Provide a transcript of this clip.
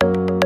you